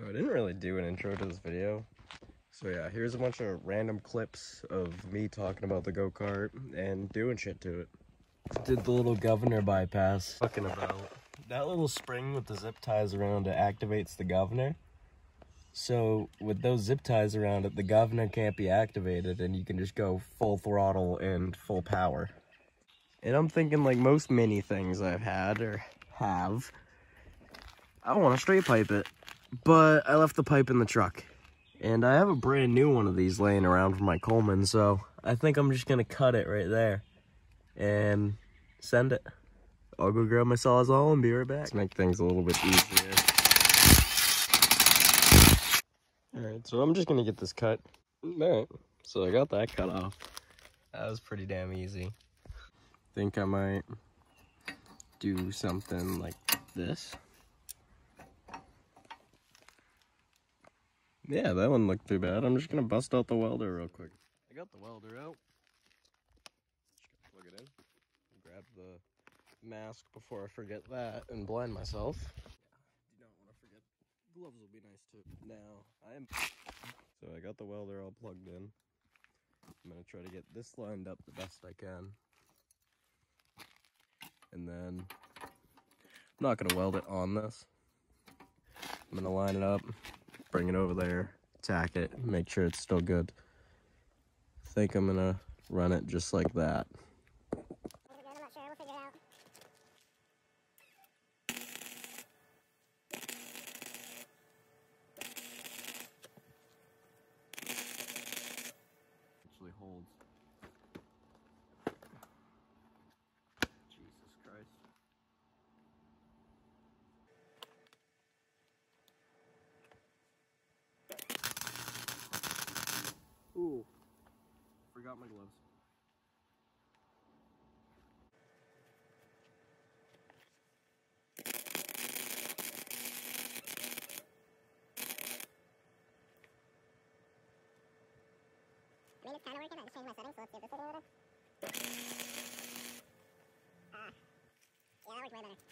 So I didn't really do an intro to this video. So yeah, here's a bunch of random clips of me talking about the go-kart and doing shit to it. Did the little governor bypass. Fucking about. That little spring with the zip ties around it activates the governor. So with those zip ties around it, the governor can't be activated and you can just go full throttle and full power. And I'm thinking like most mini things I've had or have, I want to straight pipe it. But I left the pipe in the truck. And I have a brand new one of these laying around for my Coleman, so I think I'm just gonna cut it right there and send it. I'll go grab my sawzall and be right back. Let's make things a little bit easier. Alright, so I'm just gonna get this cut. Alright, so I got that cut off. That was pretty damn easy. Think I might do something like this. Yeah, that one looked too bad. I'm just gonna bust out the welder real quick. I got the welder out. Just plug it in. Grab the mask before I forget that and blind myself. Yeah, do not want to forget. Gloves will be nice too. Now, I am... So I got the welder all plugged in. I'm gonna try to get this lined up the best I can. And then, I'm not gonna weld it on this. I'm gonna line it up, bring it over there, tack it, make sure it's still good. I think I'm gonna run it just like that. Forgot my gloves. I mean, it's kind of working. I just changed my settings, so let's give this a little. Ah. Yeah, that worked way better.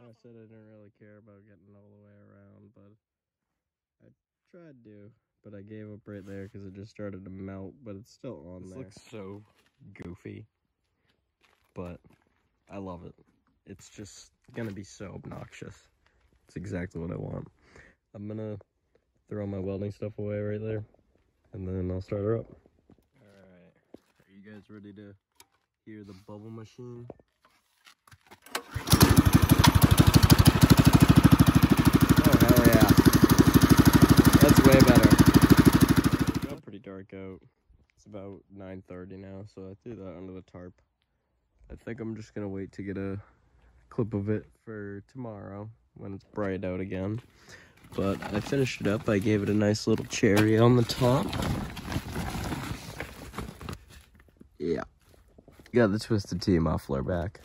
I said I didn't really care about getting all the way around, but I tried to. But I gave up right there because it just started to melt, but it's still on This there. looks so goofy, but I love it. It's just gonna be so obnoxious. It's exactly what I want. I'm gonna throw my welding stuff away right there, and then I'll start her up. Alright, are you guys ready to hear the bubble machine? That's way better. Got pretty dark out. It's about 9.30 now, so I threw that under the tarp. I think I'm just gonna wait to get a clip of it for tomorrow when it's bright out again. But I finished it up. I gave it a nice little cherry on the top. Yeah. Got the Twisted Tea muffler back.